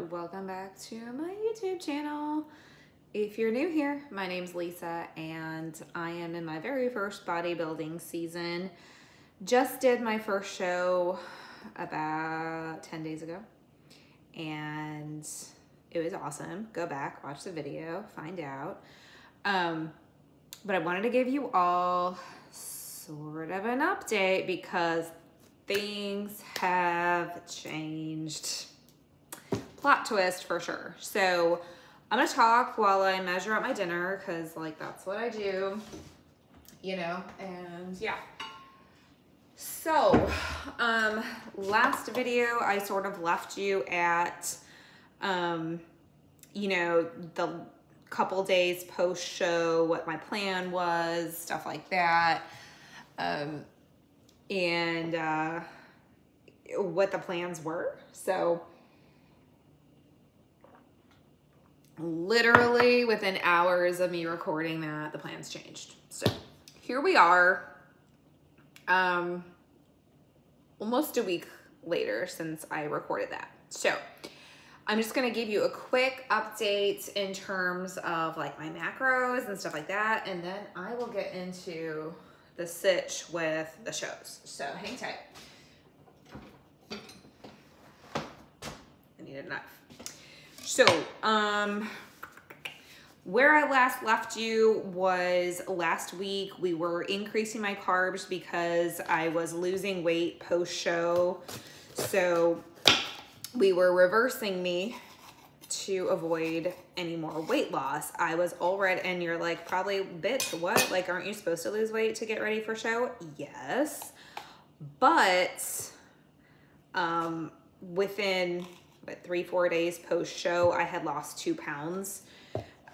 Welcome back to my YouTube channel. If you're new here, my name's Lisa, and I am in my very first bodybuilding season. Just did my first show about 10 days ago, and it was awesome. Go back, watch the video, find out. Um, but I wanted to give you all sort of an update because things have changed. Plot twist for sure. So I'm gonna talk while I measure out my dinner because like that's what I do, you know, and yeah. So, um, last video I sort of left you at, um, you know, the couple days post show, what my plan was, stuff like that. Um, and uh, what the plans were. So literally within hours of me recording that, the plans changed. So here we are, um, almost a week later since I recorded that. So I'm just gonna give you a quick update in terms of like my macros and stuff like that, and then I will get into the sitch with the shows. So hang tight. I need a knife. So, um, where I last left you was last week. We were increasing my carbs because I was losing weight post show. So we were reversing me to avoid any more weight loss. I was already, and you're like, probably, bitch, what? Like, aren't you supposed to lose weight to get ready for show? Yes. But um, within what, three, four days post show, I had lost two pounds,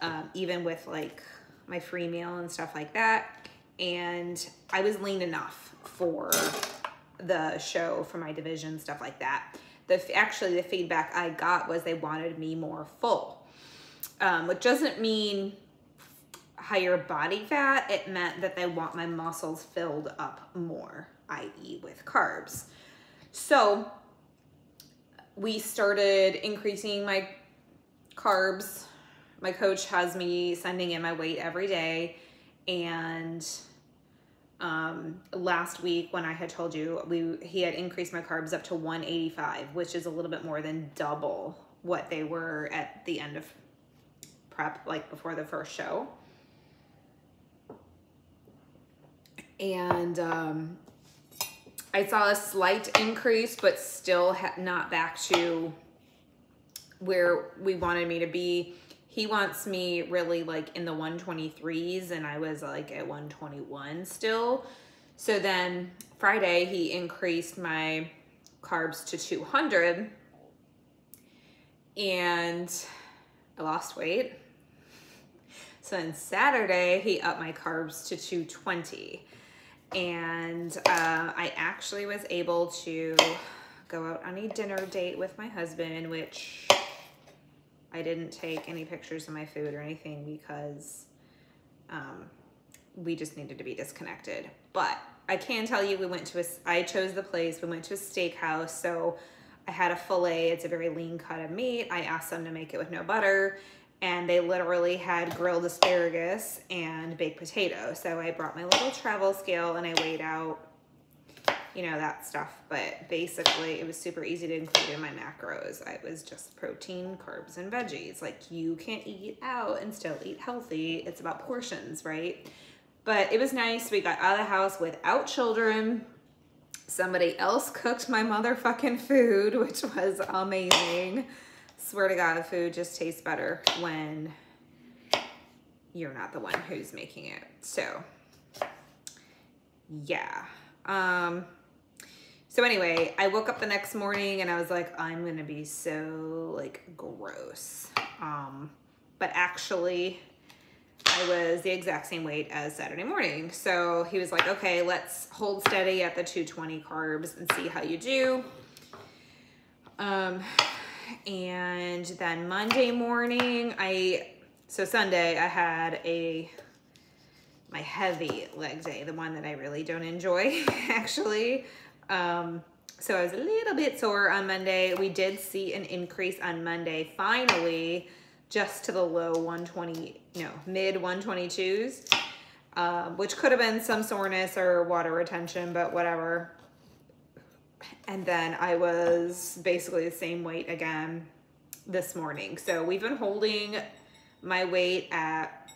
um, even with like my free meal and stuff like that. And I was lean enough for the show, for my division, stuff like that the actually the feedback I got was they wanted me more full, um, which doesn't mean higher body fat. It meant that they want my muscles filled up more, i.e. with carbs. So we started increasing my carbs. My coach has me sending in my weight every day and um, last week when I had told you we he had increased my carbs up to 185, which is a little bit more than double what they were at the end of prep, like before the first show. And um, I saw a slight increase, but still not back to where we wanted me to be he wants me really like in the 123s and I was like at 121 still. So then Friday he increased my carbs to 200 and I lost weight. So then Saturday he upped my carbs to 220 and uh, I actually was able to go out on a dinner date with my husband, which I didn't take any pictures of my food or anything because um, we just needed to be disconnected. But I can tell you we went to a, I chose the place, we went to a steakhouse. So I had a filet, it's a very lean cut of meat. I asked them to make it with no butter and they literally had grilled asparagus and baked potato. So I brought my little travel scale and I weighed out you know, that stuff. But basically, it was super easy to include in my macros. I was just protein, carbs, and veggies. Like, you can't eat out and still eat healthy. It's about portions, right? But it was nice. We got out of the house without children. Somebody else cooked my motherfucking food, which was amazing. Swear to God, the food just tastes better when you're not the one who's making it. So, yeah. Um, so anyway, I woke up the next morning and I was like, I'm gonna be so like gross. Um, but actually I was the exact same weight as Saturday morning. So he was like, okay, let's hold steady at the 220 carbs and see how you do. Um, and then Monday morning, I, so Sunday I had a, my heavy leg day, the one that I really don't enjoy actually. Um, So I was a little bit sore on Monday. We did see an increase on Monday, finally, just to the low 120, no, mid 122s, um, which could have been some soreness or water retention, but whatever. And then I was basically the same weight again this morning. So we've been holding my weight at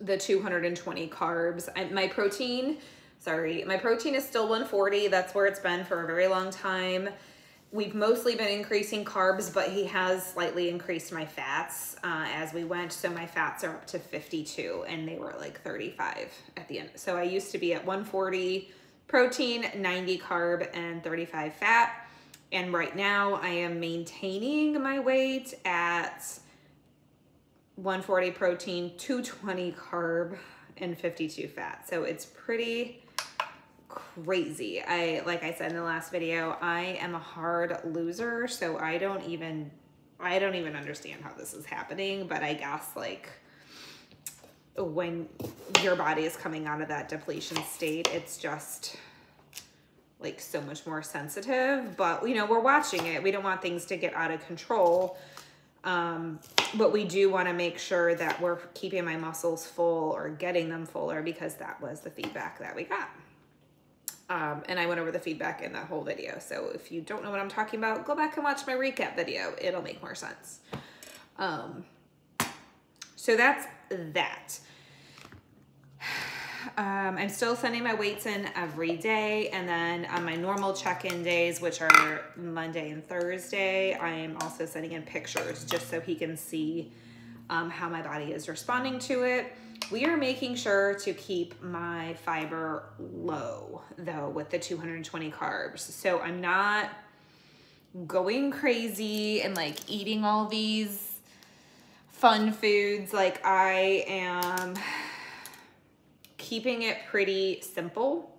the 220 carbs. And my protein, sorry, my protein is still 140. That's where it's been for a very long time. We've mostly been increasing carbs, but he has slightly increased my fats uh, as we went. So my fats are up to 52 and they were like 35 at the end. So I used to be at 140 protein, 90 carb, and 35 fat. And right now I am maintaining my weight at 140 protein, 220 carb, and 52 fat. So it's pretty crazy. I, like I said in the last video, I am a hard loser, so I don't even, I don't even understand how this is happening, but I guess like when your body is coming out of that depletion state, it's just like so much more sensitive, but you know, we're watching it. We don't want things to get out of control. Um, but we do want to make sure that we're keeping my muscles full or getting them fuller because that was the feedback that we got. Um, and I went over the feedback in that whole video. So if you don't know what I'm talking about, go back and watch my recap video. It'll make more sense. Um, so that's that. Um, I'm still sending my weights in every day. And then on my normal check-in days, which are Monday and Thursday, I am also sending in pictures just so he can see um, how my body is responding to it. We are making sure to keep my fiber low though with the 220 carbs. So I'm not going crazy and like eating all these fun foods. Like I am keeping it pretty simple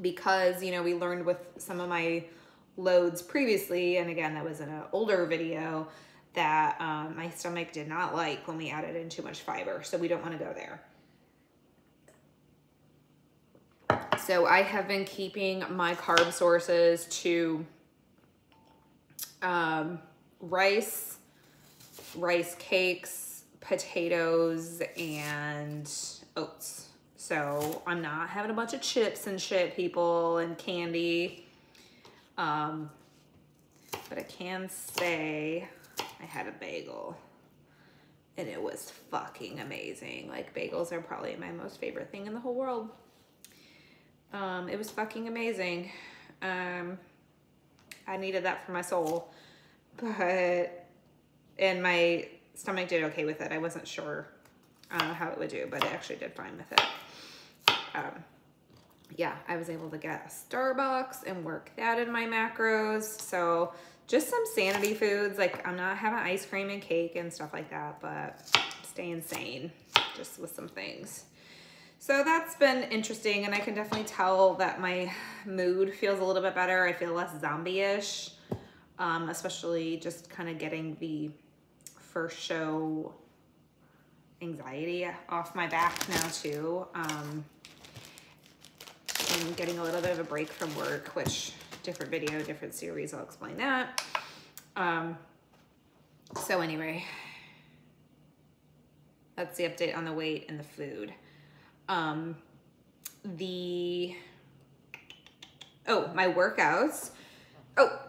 because, you know, we learned with some of my loads previously, and again, that was in an older video, that um, my stomach did not like when we added in too much fiber. So we don't want to go there. So I have been keeping my carb sources to um, rice, rice cakes, potatoes, and oats. So I'm not having a bunch of chips and shit, people, and candy. Um, but I can say I had a bagel and it was fucking amazing. Like bagels are probably my most favorite thing in the whole world. Um, it was fucking amazing. Um, I needed that for my soul, but, and my stomach did okay with it. I wasn't sure uh, how it would do, but it actually did fine with it um, yeah, I was able to get a Starbucks and work that in my macros. So just some sanity foods. Like I'm not having ice cream and cake and stuff like that, but staying sane just with some things. So that's been interesting and I can definitely tell that my mood feels a little bit better. I feel less zombie-ish, um, especially just kind of getting the first show anxiety off my back now too. Um, and getting a little bit of a break from work, which different video, different series, I'll explain that. Um, so anyway, that's the update on the weight and the food. Um, the, oh, my workouts. Oh,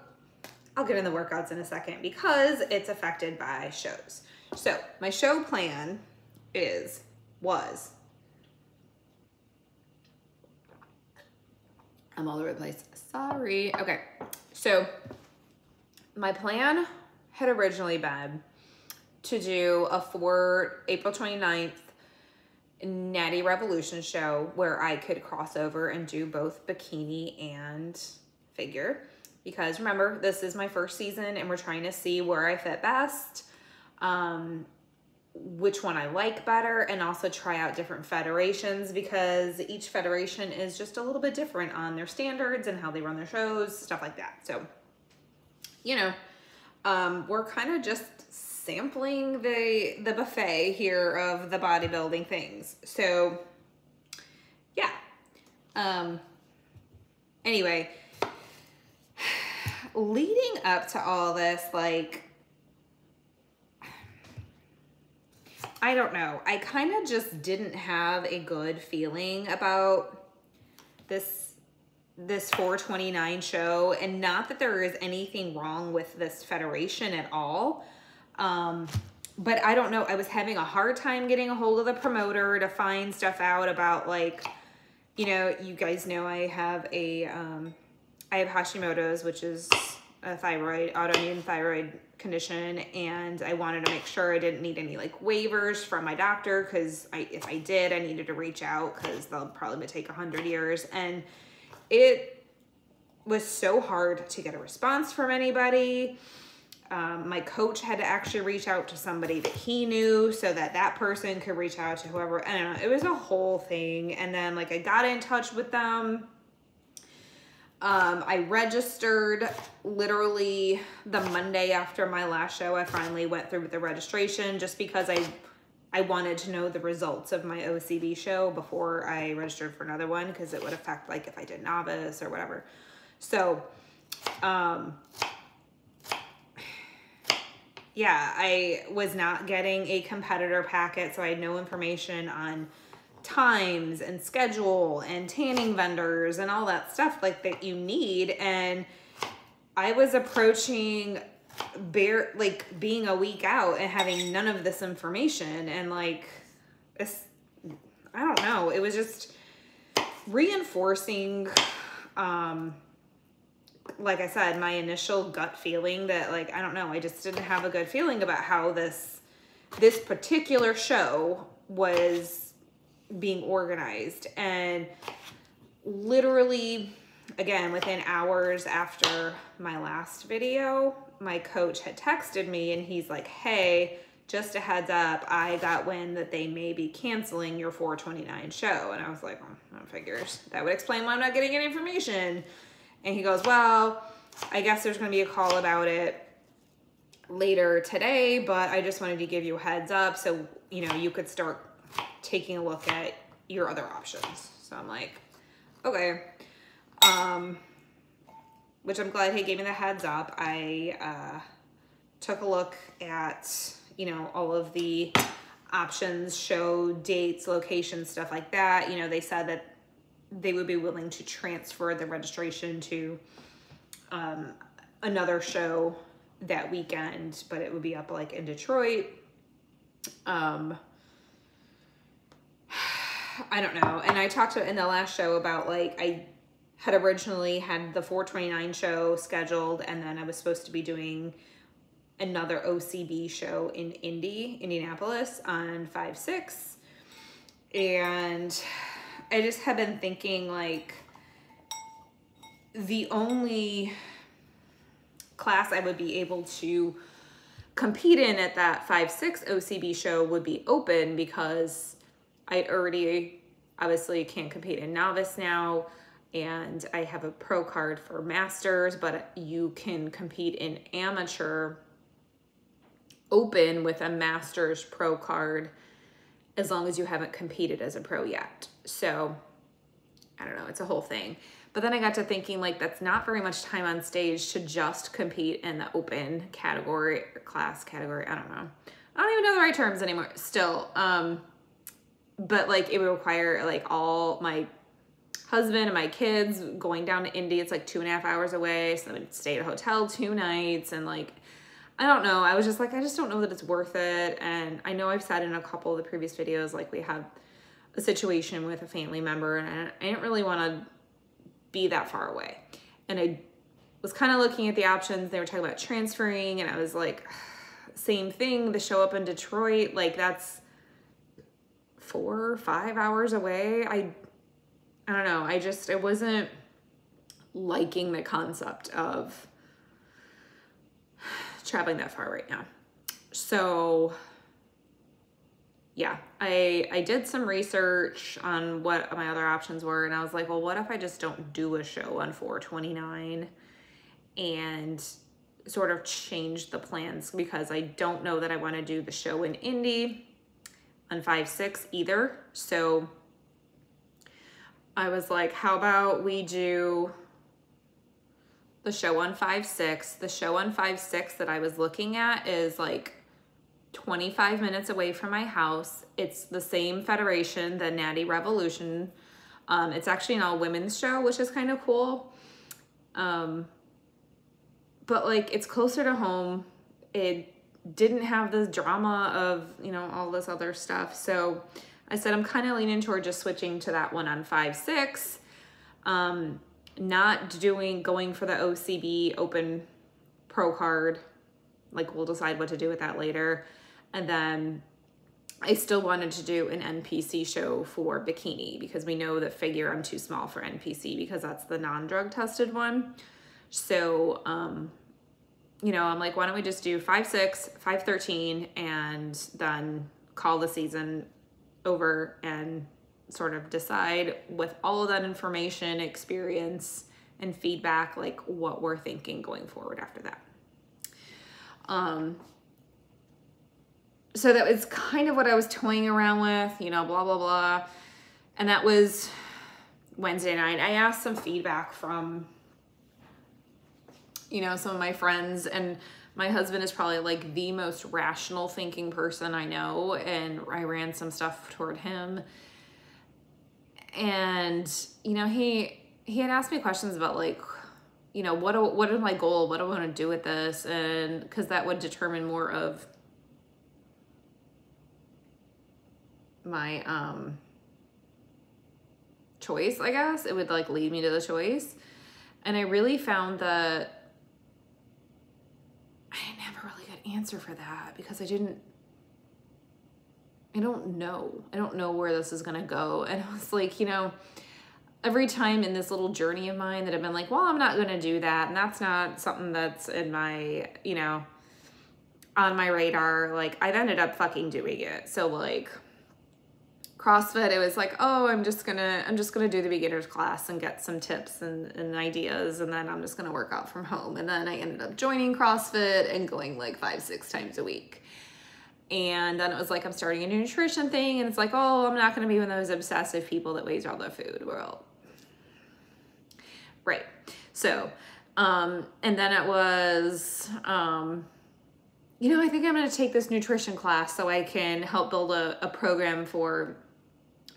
I'll get in the workouts in a second because it's affected by shows. So my show plan is, was I'm all over the place. Sorry. Okay. So my plan had originally been to do a for April 29th Natty Revolution show where I could cross over and do both bikini and figure. Because remember, this is my first season and we're trying to see where I fit best. Um, which one I like better and also try out different federations because each federation is just a little bit different on their standards and how they run their shows, stuff like that. So, you know, um, we're kind of just sampling the, the buffet here of the bodybuilding things. So, yeah. Um, anyway, leading up to all this, like, I don't know. I kind of just didn't have a good feeling about this this 429 show and not that there is anything wrong with this federation at all um but i don't know i was having a hard time getting a hold of the promoter to find stuff out about like you know you guys know i have a um i have hashimoto's which is a thyroid autoimmune thyroid condition and I wanted to make sure I didn't need any like waivers from my doctor because I if I did I needed to reach out because they'll probably take a hundred years and it was so hard to get a response from anybody. Um, my coach had to actually reach out to somebody that he knew so that that person could reach out to whoever. I don't know. It was a whole thing. And then like I got in touch with them um, I registered literally the Monday after my last show. I finally went through with the registration just because I I wanted to know the results of my OCB show before I registered for another one because it would affect like if I did novice or whatever. So, um, yeah, I was not getting a competitor packet, so I had no information on times and schedule and tanning vendors and all that stuff like that you need. And I was approaching bare like being a week out and having none of this information. And like this I don't know. It was just reinforcing um like I said my initial gut feeling that like I don't know. I just didn't have a good feeling about how this this particular show was being organized. And literally again within hours after my last video my coach had texted me and he's like hey just a heads up i got wind that they may be canceling your 429 show. And i was like oh, figures that would explain why i'm not getting any information. And he goes well i guess there's going to be a call about it later today but i just wanted to give you a heads up so you know you could start taking a look at your other options. So I'm like, okay. Um, which I'm glad he gave me the heads up. I uh, took a look at, you know, all of the options, show dates, locations, stuff like that. You know, they said that they would be willing to transfer the registration to um, another show that weekend, but it would be up like in Detroit. Um, I don't know. And I talked to in the last show about like I had originally had the 429 show scheduled and then I was supposed to be doing another OCB show in Indy, Indianapolis on 5-6. And I just have been thinking like the only class I would be able to compete in at that 5-6 OCB show would be open because I already obviously can't compete in novice now and I have a pro card for masters, but you can compete in amateur open with a master's pro card as long as you haven't competed as a pro yet. So I don't know, it's a whole thing. But then I got to thinking like that's not very much time on stage to just compete in the open category or class category. I don't know. I don't even know the right terms anymore still. Um, but like it would require like all my husband and my kids going down to Indy. It's like two and a half hours away. So I would stay at a hotel two nights and like, I don't know. I was just like, I just don't know that it's worth it. And I know I've said in a couple of the previous videos, like we had a situation with a family member and I didn't really want to be that far away. And I was kind of looking at the options. They were talking about transferring and I was like, same thing, the show up in Detroit, like that's, four, five hours away. I, I don't know. I just, I wasn't liking the concept of traveling that far right now. So yeah, I, I did some research on what my other options were and I was like, well, what if I just don't do a show on 429 and sort of change the plans because I don't know that I want to do the show in Indy on 5-6 either. So I was like, how about we do the show on 5 6. The show on 5 6 that I was looking at is like 25 minutes away from my house. It's the same federation, the Natty Revolution. Um, it's actually an all women's show, which is kind of cool. Um, but like it's closer to home. It didn't have the drama of, you know, all this other stuff. So I said I'm kind of leaning toward just switching to that one on 5 6. Um, not doing, going for the OCB open pro card. Like we'll decide what to do with that later. And then I still wanted to do an NPC show for bikini because we know that figure I'm too small for NPC because that's the non-drug tested one. So, um, you know, I'm like, why don't we just do 5, 6, 5, 13 and then call the season over and sort of decide with all of that information, experience, and feedback, like what we're thinking going forward after that. Um, so that was kind of what I was toying around with, you know, blah, blah, blah. And that was Wednesday night. I asked some feedback from, you know, some of my friends and my husband is probably like the most rational thinking person I know. And I ran some stuff toward him. And, you know, he, he had asked me questions about like, you know, what, what is my goal? What do I want to do with this? And cause that would determine more of my um choice, I guess. It would like lead me to the choice. And I really found that I didn't have a really good answer for that because I didn't I don't know. I don't know where this is going to go. And I was like, you know, every time in this little journey of mine that I've been like, well, I'm not going to do that. And that's not something that's in my, you know, on my radar. Like, I've ended up fucking doing it. So, like, CrossFit, it was like, oh, I'm just gonna, I'm just gonna do the beginner's class and get some tips and, and ideas, and then I'm just gonna work out from home. And then I ended up joining CrossFit and going like five, six times a week. And then it was like, I'm starting a nutrition thing, and it's like, oh, I'm not gonna be one of those obsessive people that weighs all their food. Well, right. So, um, and then it was, um, you know, I think I'm going to take this nutrition class so I can help build a, a program for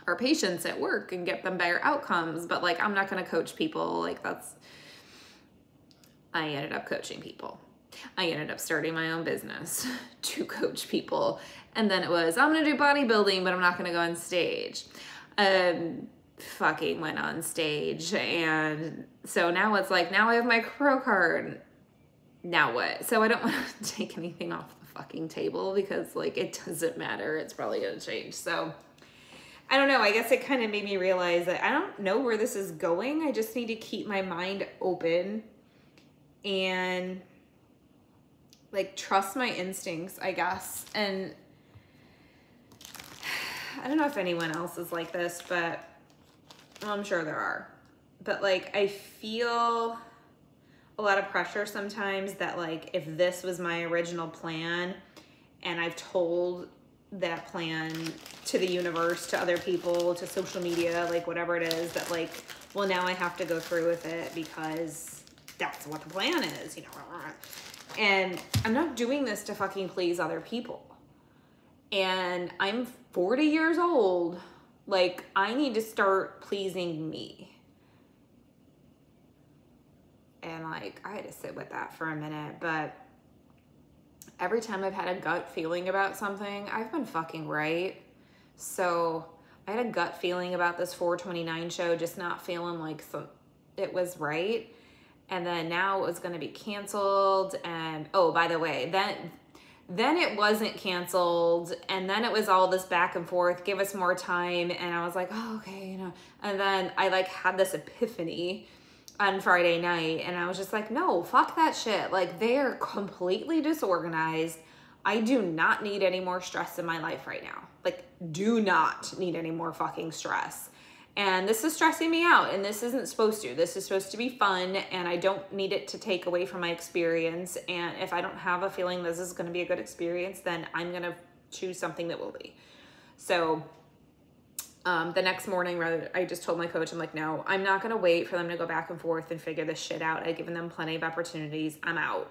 our patients at work and get them better outcomes. But like, I'm not going to coach people. Like, that's, I ended up coaching people. I ended up starting my own business to coach people. And then it was, I'm going to do bodybuilding, but I'm not going to go on stage. Um, fucking went on stage. And so now it's like, now I have my pro card. Now what? So I don't want to take anything off the fucking table because like it doesn't matter. It's probably going to change. So I don't know. I guess it kind of made me realize that I don't know where this is going. I just need to keep my mind open and like trust my instincts, I guess. And I don't know if anyone else is like this, but well, I'm sure there are. But like I feel a lot of pressure sometimes that like if this was my original plan and I've told that plan to the universe, to other people, to social media, like whatever it is, that like, well, now I have to go through with it because that's what the plan is, you know. And I'm not doing this to fucking please other people. And I'm 40 years old. Like, I need to start pleasing me. And like, I had to sit with that for a minute, but every time I've had a gut feeling about something, I've been fucking right. So I had a gut feeling about this 429 show, just not feeling like some, it was right. And then now it was going to be canceled. And oh, by the way, then then it wasn't canceled and then it was all this back and forth give us more time and i was like oh okay you know and then i like had this epiphany on Friday night and I was just like, no, fuck that shit. Like they are completely disorganized. I do not need any more stress in my life right now. Like do not need any more fucking stress. And this is stressing me out and this isn't supposed to. This is supposed to be fun and I don't need it to take away from my experience. And if I don't have a feeling this is to be a good experience, then I'm to choose something that will be. So um, the next morning, rather, I just told my coach, I'm like, no, I'm not gonna wait for them to go back and forth and figure this shit out. I've given them plenty of opportunities. I'm out.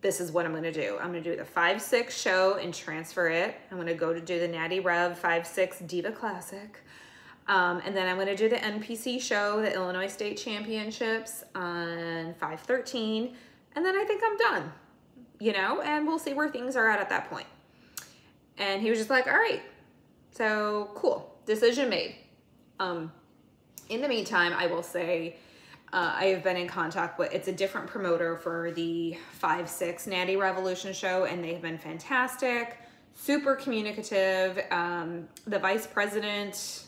This is what I'm gonna do. I'm gonna do the five six show and transfer it. I'm gonna go to do the Natty Rev five six Diva Classic. Um, and then I'm gonna do the NPC show, the Illinois State Championships on 513. And then I think I'm done, you know, and we'll see where things are at at that point. And he was just like, all right, so cool decision made. Um, in the meantime, I will say uh, I have been in contact with, it's a different promoter for the 5-6 Natty Revolution show, and they have been fantastic, super communicative. Um, the vice president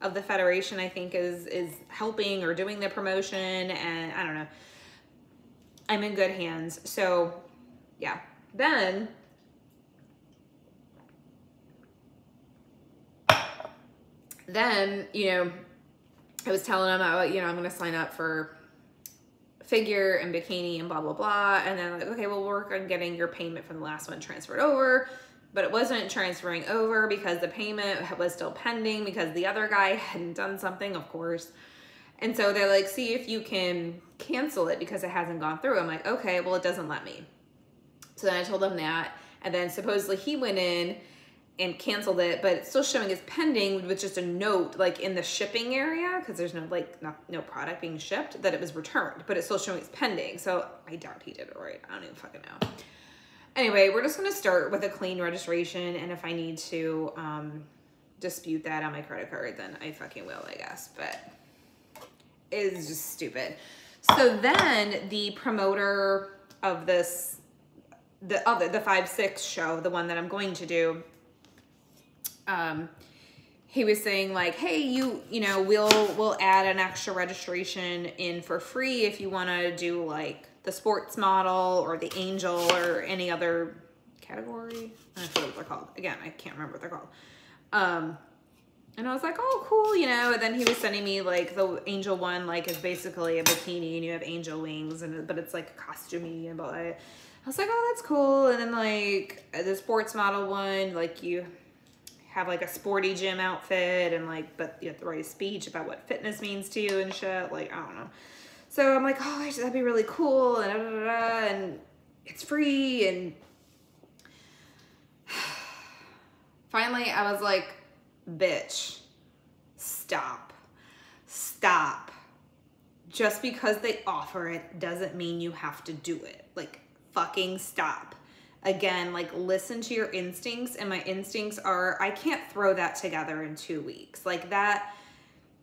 of the federation, I think, is, is helping or doing the promotion, and I don't know. I'm in good hands. So, yeah. Then then, you know, I was telling him, I, you know, I'm going to sign up for figure and bikini and blah, blah, blah. And then like, okay, we'll work on getting your payment from the last one transferred over. But it wasn't transferring over because the payment was still pending because the other guy hadn't done something, of course. And so they're like, see if you can cancel it because it hasn't gone through. I'm like, okay, well, it doesn't let me. So then I told them that. And then supposedly he went in and canceled it, but it's still showing as pending with just a note like in the shipping area because there's no like not, no product being shipped that it was returned, but it's still showing as pending. So I doubt he did it right. I don't even fucking know. Anyway, we're just gonna start with a clean registration, and if I need to um, dispute that on my credit card, then I fucking will, I guess. But it is just stupid. So then the promoter of this, the other, the five six show, the one that I'm going to do um, he was saying like, hey, you, you know, we'll, we'll add an extra registration in for free if you want to do like the sports model or the angel or any other category. I don't know what they're called. Again, I can't remember what they're called. Um, and I was like, oh, cool, you know, and then he was sending me like the angel one, like is basically a bikini and you have angel wings and, but it's like costumey and blah. I was like, oh, that's cool. And then like the sports model one, like you have like a sporty gym outfit and like, but you have to write a speech about what fitness means to you and shit. Like, I don't know. So I'm like, oh, that'd be really cool. And, da, da, da, and it's free. And finally I was like, bitch, stop, stop. Just because they offer it doesn't mean you have to do it. Like, fucking stop again, like listen to your instincts. And my instincts are, I can't throw that together in two weeks. Like that,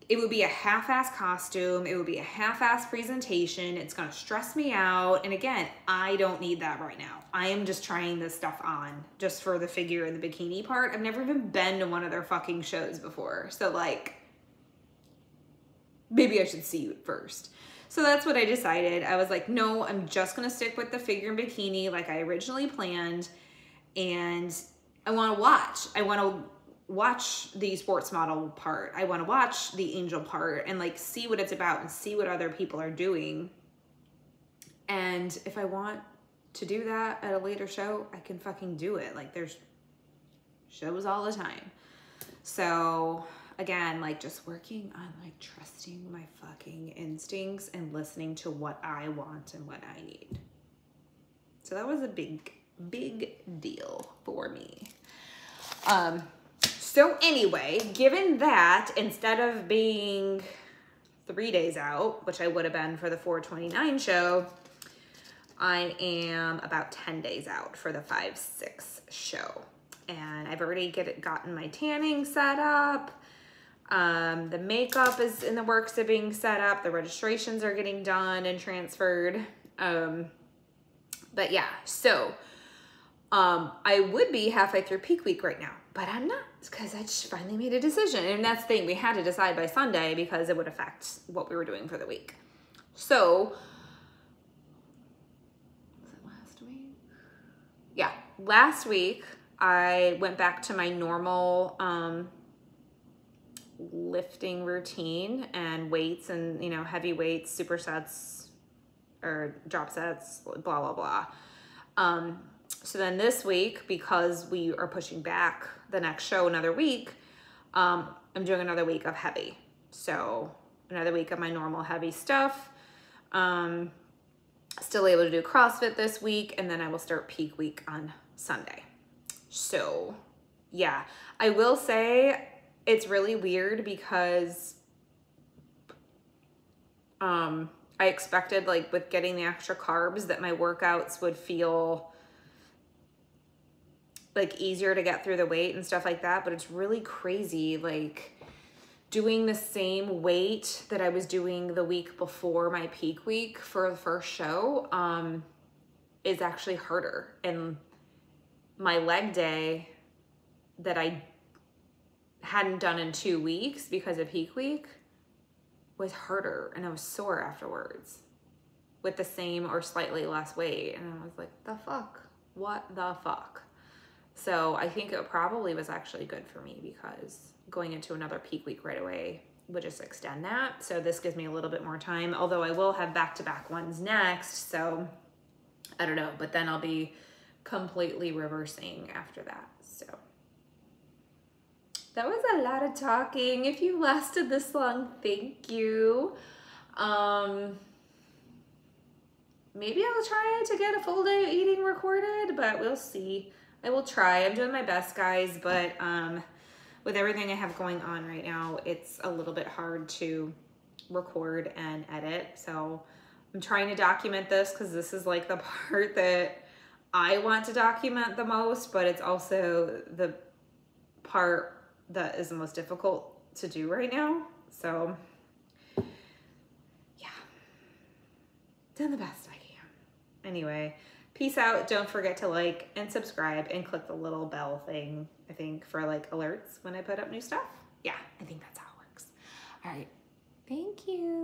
it would be a half-ass costume. It would be a half-ass presentation. It's going to stress me out. And again, I don't need that right now. I am just trying this stuff on just for the figure and the bikini part. I've never even been to one of their fucking shows before. So like, maybe I should see you first. So that's what I decided. I was like, no, I'm just gonna stick with the figure and bikini like I originally planned. And I wanna watch. I wanna watch the sports model part. I wanna watch the angel part and like see what it's about and see what other people are doing. And if I want to do that at a later show, I can fucking do it. Like there's shows all the time. So again, like just working on like trusting my fucking instincts and listening to what I want and what I need. So that was a big, big deal for me. Um, so anyway, given that instead of being three days out, which I would have been for the 429 show, I am about 10 days out for the 5-6 show. And I've already get it, gotten my tanning set up. Um, the makeup is in the works of being set up. The registrations are getting done and transferred. Um, but yeah, so um, I would be halfway through peak week right now, but I'm not because I just finally made a decision. And that's the thing, we had to decide by Sunday because it would affect what we were doing for the week. So, was it last week? Yeah, last week I went back to my normal um, lifting routine and weights and, you know, heavy weights, supersets or drop sets, blah, blah, blah. Um, so then this week, because we are pushing back the next show another week, um, I'm doing another week of heavy. So another week of my normal heavy stuff. Um, still able to do CrossFit this week, and then I will start peak week on Sunday. So yeah, I will say it's really weird because um, I expected like with getting the extra carbs that my workouts would feel like easier to get through the weight and stuff like that, but it's really crazy like doing the same weight that I was doing the week before my peak week for the first show um, is actually harder. And my leg day that I hadn't done in two weeks because of peak week was harder and I was sore afterwards with the same or slightly less weight. And I was like, the fuck? What the fuck? So I think it probably was actually good for me because going into another peak week right away would just extend that. So this gives me a little bit more time, although I will have back-to-back -back ones next. So I don't know, but then I'll be completely reversing after that. So that was a lot of talking. If you lasted this long, thank you. Um, maybe I'll try to get a full day eating recorded, but we'll see. I will try. I'm doing my best, guys, but um, with everything I have going on right now, it's a little bit hard to record and edit. So I'm trying to document this because this is like the part that I want to document the most, but it's also the part that is the most difficult to do right now. So yeah, doing the best I can. Anyway, peace out. Don't forget to like and subscribe and click the little bell thing, I think, for like alerts when I put up new stuff. Yeah, I think that's how it works. All right. Thank you.